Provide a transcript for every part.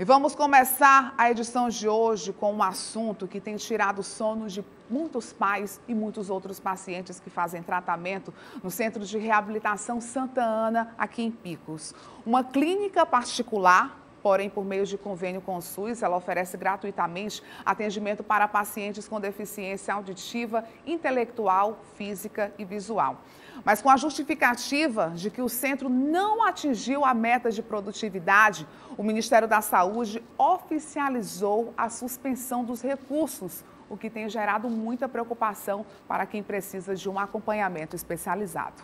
E vamos começar a edição de hoje com um assunto que tem tirado o sono de muitos pais e muitos outros pacientes que fazem tratamento no Centro de Reabilitação Santa Ana, aqui em Picos. Uma clínica particular Porém, por meio de convênio com o SUS, ela oferece gratuitamente atendimento para pacientes com deficiência auditiva, intelectual, física e visual. Mas com a justificativa de que o centro não atingiu a meta de produtividade, o Ministério da Saúde oficializou a suspensão dos recursos, o que tem gerado muita preocupação para quem precisa de um acompanhamento especializado.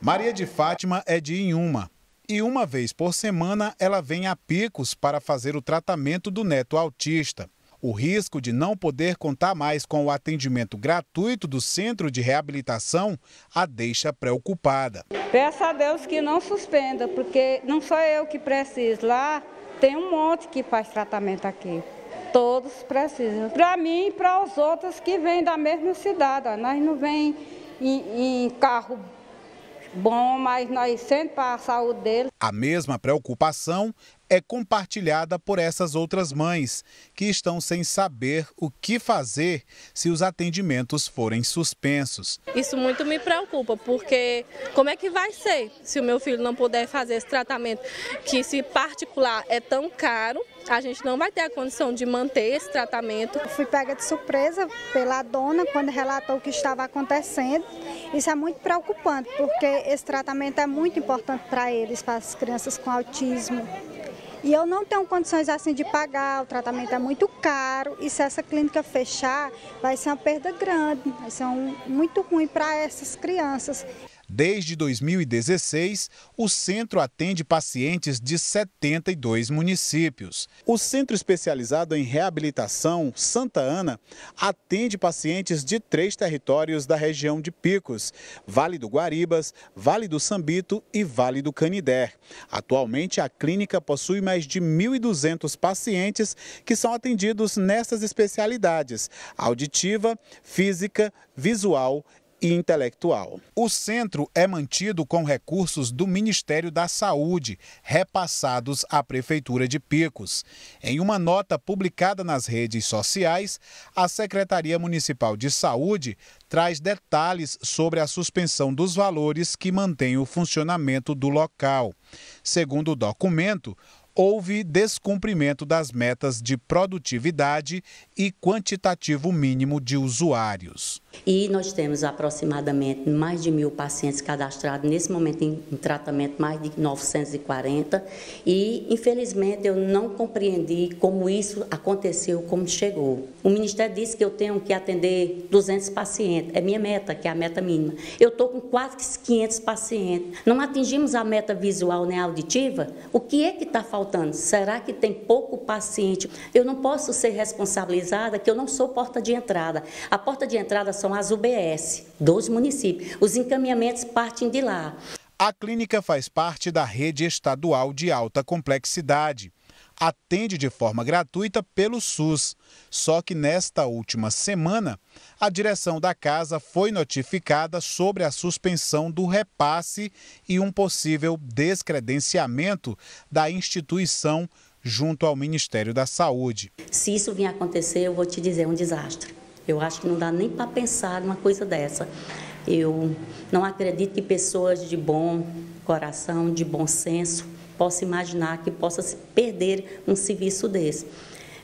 Maria de Fátima é de Inhuma e uma vez por semana ela vem a Picos para fazer o tratamento do neto autista. O risco de não poder contar mais com o atendimento gratuito do centro de reabilitação a deixa preocupada. Peço a Deus que não suspenda, porque não sou eu que preciso. Lá tem um monte que faz tratamento aqui. Todos precisam. Para mim e para os outros que vêm da mesma cidade. Nós não vem em, em carro bom, mas nós sempre para a saúde dele. A mesma preocupação é compartilhada por essas outras mães, que estão sem saber o que fazer se os atendimentos forem suspensos. Isso muito me preocupa, porque como é que vai ser se o meu filho não puder fazer esse tratamento, que se particular é tão caro, a gente não vai ter a condição de manter esse tratamento. Eu fui pega de surpresa pela dona quando relatou o que estava acontecendo. Isso é muito preocupante, porque esse tratamento é muito importante para eles, para as crianças com autismo. E eu não tenho condições assim de pagar, o tratamento é muito caro e se essa clínica fechar, vai ser uma perda grande, vai ser um, muito ruim para essas crianças. Desde 2016, o centro atende pacientes de 72 municípios. O Centro Especializado em Reabilitação Santa Ana atende pacientes de três territórios da região de Picos: Vale do Guaribas, Vale do Sambito e Vale do Canidé. Atualmente, a clínica possui mais de 1.200 pacientes que são atendidos nessas especialidades: auditiva, física, visual e intelectual. O centro é mantido com recursos do Ministério da Saúde, repassados à Prefeitura de Picos. Em uma nota publicada nas redes sociais, a Secretaria Municipal de Saúde traz detalhes sobre a suspensão dos valores que mantém o funcionamento do local. Segundo o documento, houve descumprimento das metas de produtividade e quantitativo mínimo de usuários. E nós temos aproximadamente mais de mil pacientes cadastrados nesse momento em, tratamento, mais de 940. E, infelizmente, eu não compreendi como isso aconteceu, como chegou. O Ministério disse que eu tenho que atender 200 pacientes, é minha meta, que é a meta mínima. Eu estou com quase 500 pacientes. Não atingimos a meta visual nem auditiva? O que é que está faltando? Faltando? Será que tem pouco paciente? Eu não posso ser responsabilizada que eu não sou porta de entrada. A porta de entrada são as UBS dos municípios. Os encaminhamentos partem de lá. A clínica faz parte da rede estadual de alta complexidade atende de forma gratuita pelo SUS. Só que nesta última semana, a direção da casa foi notificada sobre a suspensão do repasse e um possível descredenciamento da instituição junto ao Ministério da Saúde. Se isso vir acontecer, eu vou te dizer, é um desastre. Eu acho que não dá nem para pensar numa coisa dessa. Eu não acredito que pessoas de bom coração, de bom senso, possa imaginar que possa perder um serviço desse.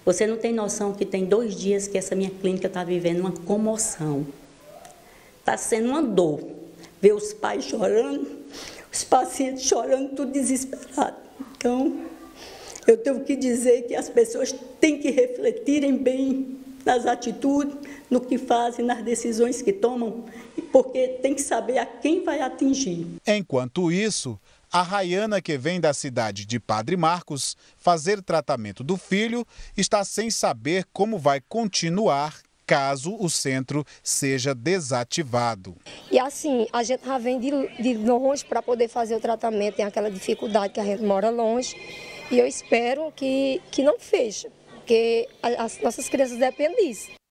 Você não tem noção que tem dois dias que essa minha clínica está vivendo uma comoção. Está sendo uma dor. Ver os pais chorando, os pacientes chorando, tudo desesperado. Então, eu tenho que dizer que as pessoas têm que refletirem bem nas atitudes, no que fazem, nas decisões que tomam, porque tem que saber a quem vai atingir. Enquanto isso, a Rayana, que vem da cidade de Padre Marcos, fazer tratamento do filho, está sem saber como vai continuar caso o centro seja desativado. E assim, a gente já vem de, de longe para poder fazer o tratamento, tem aquela dificuldade que a gente mora longe. E eu espero que, que não feche, porque as nossas crianças dependem disso.